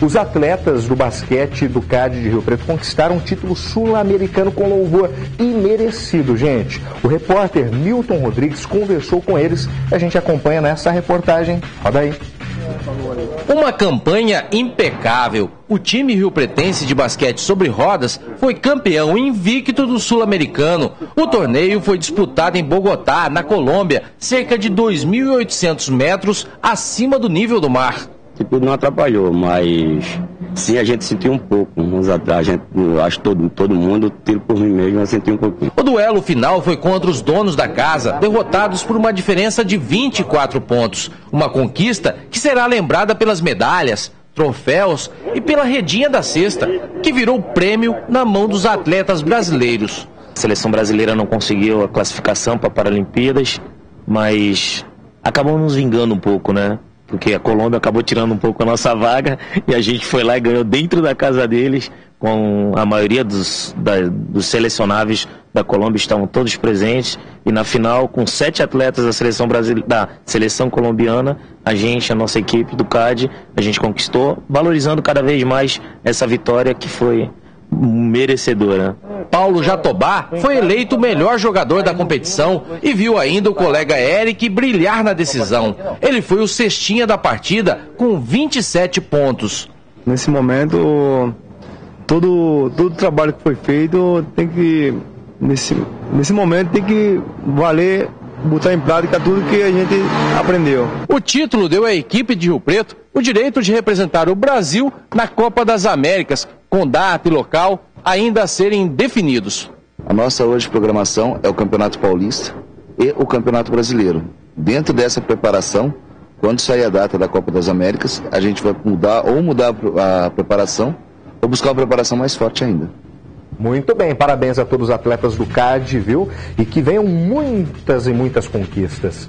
Os atletas do basquete do CAD de Rio Preto conquistaram um título sul-americano com louvor imerecido, gente. O repórter Milton Rodrigues conversou com eles a gente acompanha nessa reportagem. Roda aí. Uma campanha impecável. O time rio-pretense de basquete sobre rodas foi campeão invicto do Sul-Americano. O torneio foi disputado em Bogotá, na Colômbia, cerca de 2.800 metros acima do nível do mar tipo, não atrapalhou, mas sim a gente sentiu um pouco. Uns a gente, acho todo, todo mundo, tiro por mim mesmo, eu senti um pouquinho. O duelo final foi contra os donos da casa, derrotados por uma diferença de 24 pontos. Uma conquista que será lembrada pelas medalhas, troféus e pela redinha da cesta, que virou prêmio na mão dos atletas brasileiros. A seleção brasileira não conseguiu a classificação para Paralimpíadas, mas acabou nos vingando um pouco, né? Porque a Colômbia acabou tirando um pouco a nossa vaga e a gente foi lá e ganhou dentro da casa deles, com a maioria dos, da, dos selecionáveis da Colômbia estavam todos presentes. E na final com sete atletas da seleção brasileira, da seleção colombiana, a gente, a nossa equipe do CAD, a gente conquistou, valorizando cada vez mais essa vitória que foi merecedora. Paulo Jatobá foi eleito o melhor jogador da competição e viu ainda o colega Eric brilhar na decisão. Ele foi o cestinha da partida com 27 pontos. Nesse momento, todo, todo o trabalho que foi feito tem que, nesse, nesse momento, tem que valer botar em prática tudo que a gente aprendeu. O título deu à equipe de Rio Preto o direito de representar o Brasil na Copa das Américas, com data e local ainda a serem definidos. A nossa hoje programação é o Campeonato Paulista e o Campeonato Brasileiro. Dentro dessa preparação, quando sair a data da Copa das Américas, a gente vai mudar ou mudar a preparação ou buscar uma preparação mais forte ainda. Muito bem, parabéns a todos os atletas do CAD, viu? E que venham muitas e muitas conquistas.